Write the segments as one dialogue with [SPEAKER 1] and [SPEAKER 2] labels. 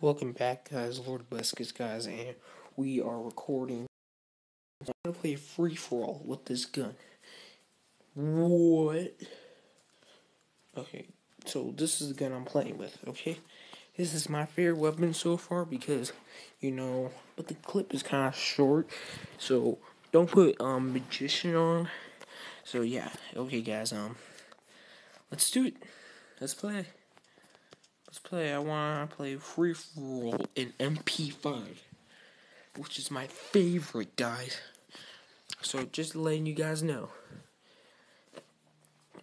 [SPEAKER 1] Welcome back, guys. Lord Buscus, guys, and we are recording. I'm gonna play free for all with this gun. What? Okay, so this is the gun I'm playing with. Okay, this is my favorite weapon so far because you know, but the clip is kind of short, so don't put um magician on. So yeah, okay, guys. Um, let's do it. Let's play. Let's play. I want to play free for all in MP5, which is my favorite, guys. So just letting you guys know.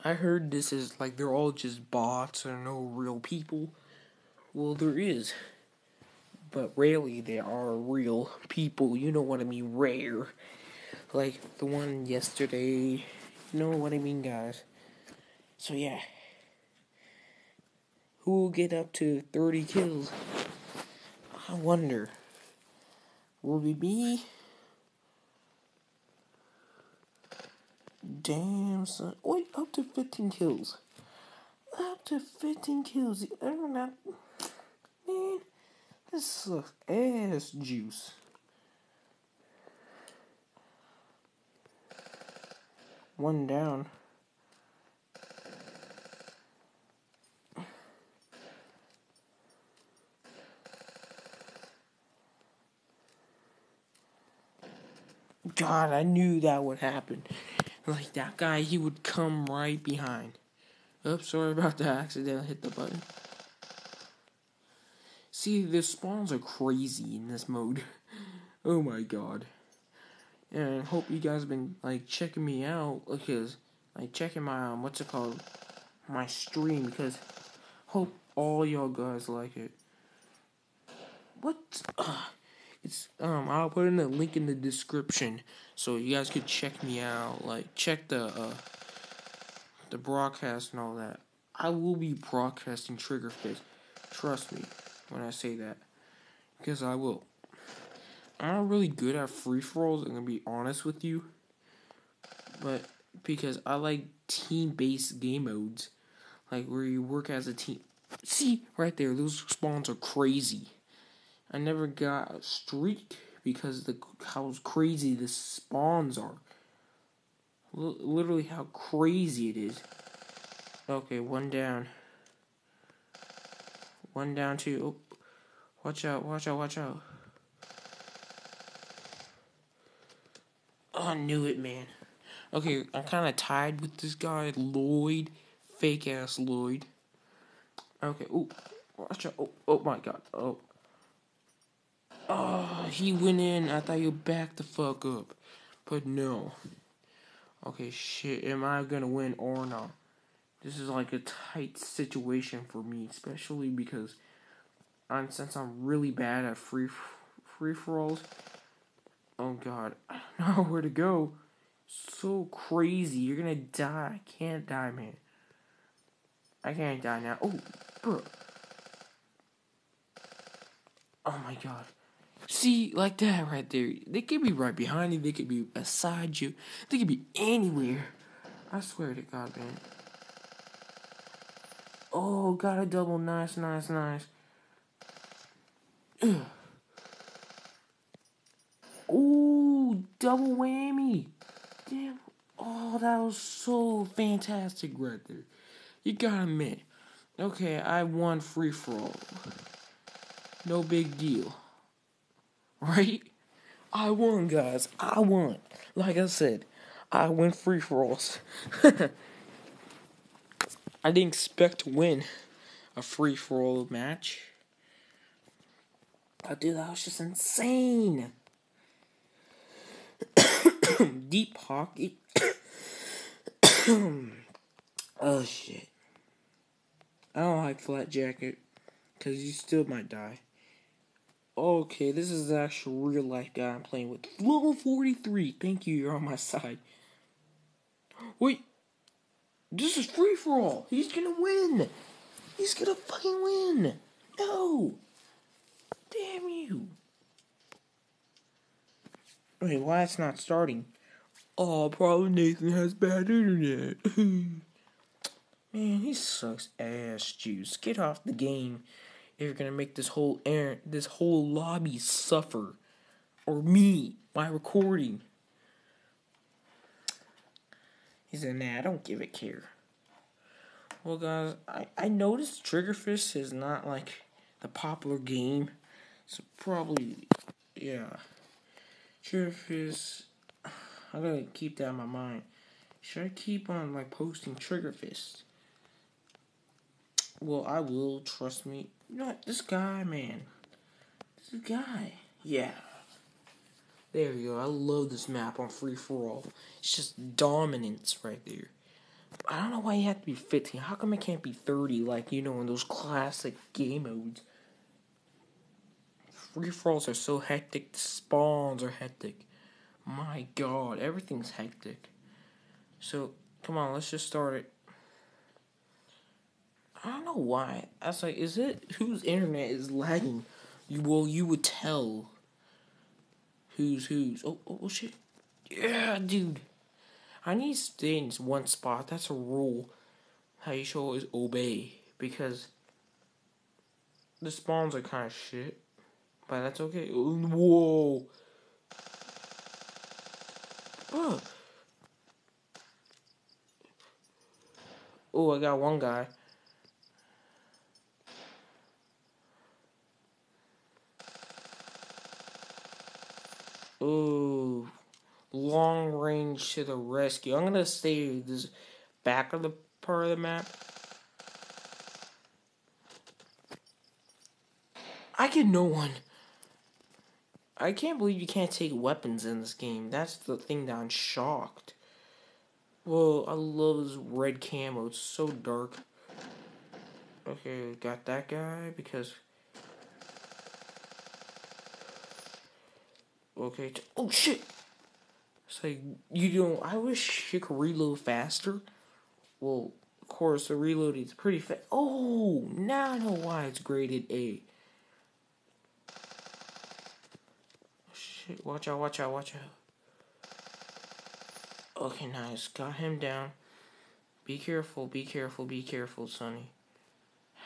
[SPEAKER 1] I heard this is like they're all just bots or no real people. Well, there is, but rarely there are real people. You know what I mean? Rare, like the one yesterday. You know what I mean, guys. So yeah. Who will get up to 30 kills? I wonder. Will it be? Damn, son. Wait, up to 15 kills. Up to 15 kills. I'm not. Man, this sucks ass juice. One down. God, I knew that would happen. Like that guy, he would come right behind. Oops, sorry about that. Accidentally hit the button. See, the spawns are crazy in this mode. Oh my god. And I hope you guys have been like checking me out because like checking my um, what's it called my stream because hope all y'all guys like it. What? Uh, it's um I'll put in the link in the description so you guys could check me out. Like check the uh the broadcast and all that. I will be broadcasting Trigger Fist. Trust me when I say that. Because I will. I'm not really good at free for I'm gonna be honest with you. But because I like team based game modes. Like where you work as a team. See, right there, those spawns are crazy. I never got a streak because the how crazy the spawns are. L- literally how crazy it is. Okay, one down. One down, two. Oh, watch out, watch out, watch out. Oh, I knew it, man. Okay, I'm kind of tied with this guy, Lloyd. Fake ass Lloyd. Okay, oh, watch out. Oh, oh my god. Oh. He went in. I thought you backed the fuck up. But no. Okay, shit. Am I gonna win or not? This is like a tight situation for me, especially because I'm, since I'm really bad at free free for alls. Oh god, I don't know where to go. So crazy. You're gonna die. I can't die, man. I can't die now. Oh, bro. Oh my god. See, like that right there. They could be right behind you. They could be beside you. They could be anywhere. I swear to God, man. Oh, got a double. Nice, nice, nice. Ooh, double whammy. Damn. Oh, that was so fantastic right there. You gotta admit. Okay, I won free for all. No big deal. Right? I won, guys. I won. Like I said, I win free for alls. I didn't expect to win a free for all match. Oh, dude, that was just insane. Deep hockey. oh, shit. I don't like flak jacket because you still might die. Okay, this is the actual real life guy I'm playing with. Level 43. Thank you, you're on my side. Wait. This is free for all. He's gonna win. He's gonna fucking win. No. Damn you. Wait, why it's not starting? Oh, probably Nathan has bad internet. Man, he sucks ass juice. Get off the game. If you're gonna make this whole air, this whole lobby suffer, or me, my recording. He said, "Nah, I don't give a care." Well, guys, I I noticed Trigger Fist is not like the popular game, so probably, yeah. Trigger Fist, I gotta keep that in my mind. Should I keep on like posting Trigger Fist? Well, I will. Trust me. You know what? This guy, man. This guy. Yeah. There you go. I love this map on free for all. It's just dominance right there. I don't know why you have to be 15. How come it can't be 30 like, you know, in those classic game modes? Free for alls are so hectic. The spawns are hectic. My god, everything's hectic. So, come on, let's just start it. I don't know why. I was like, is it whose internet is lagging? You well, you would tell. Who's who's? Oh, oh, oh shit! Yeah, dude. I need to stay in one spot. That's a rule. How you show is obey because the spawns are kind of shit, but that's okay. Whoa. Oh, I got one guy. To the rescue. I'm gonna stay this back of the part of the map. I get no one. I can't believe you can't take weapons in this game. That's the thing that I'm shocked. Well, I love this red camo. It's so dark. Okay, got that guy because Okay. Oh shit! It's like you don't. I wish you could reload faster. Well, of course, the reloading is pretty fast. Oh, now I know why it's graded A. Shit! Watch out! Watch out! Watch out! Okay, nice. Got him down. Be careful. Be careful. Be careful, Sonny.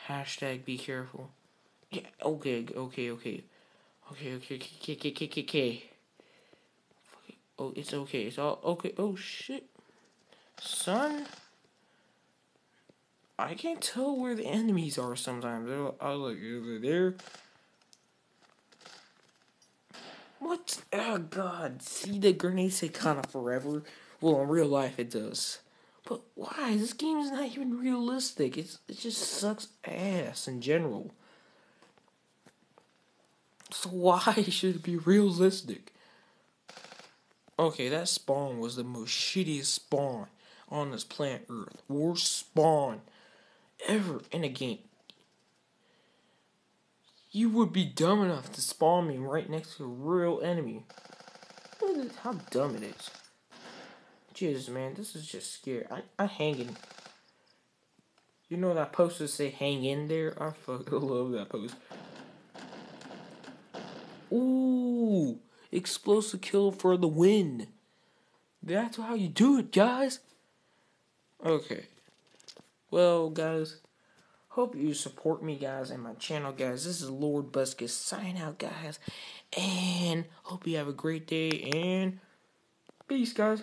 [SPEAKER 1] Hashtag be careful. Yeah. Okay. Okay. Okay. Okay, okay, okay, okay, okay, okay, okay. Oh, it's okay. It's all okay. Oh, shit. Son? I can't tell where the enemies are sometimes. I was like, is it there? What? Oh, God. See, the grenades take kind of forever. Well, in real life, it does. But why? This game is not even realistic. It's It just sucks ass in general. So why should it be realistic? Okay, that spawn was the most shittiest spawn on this planet Earth. Worst spawn ever in a game. You would be dumb enough to spawn me right next to a real enemy. Look at How dumb it is. Jesus, man, this is just scary. I, I hang in. You know that poster say hang in there? I fucking love that post. Ooh, explosive kill for the win. That's how you do it, guys. Okay. Well, guys, hope you support me, guys, and my channel, guys. This is Lord Buscus signing out, guys. And hope you have a great day, and peace, guys.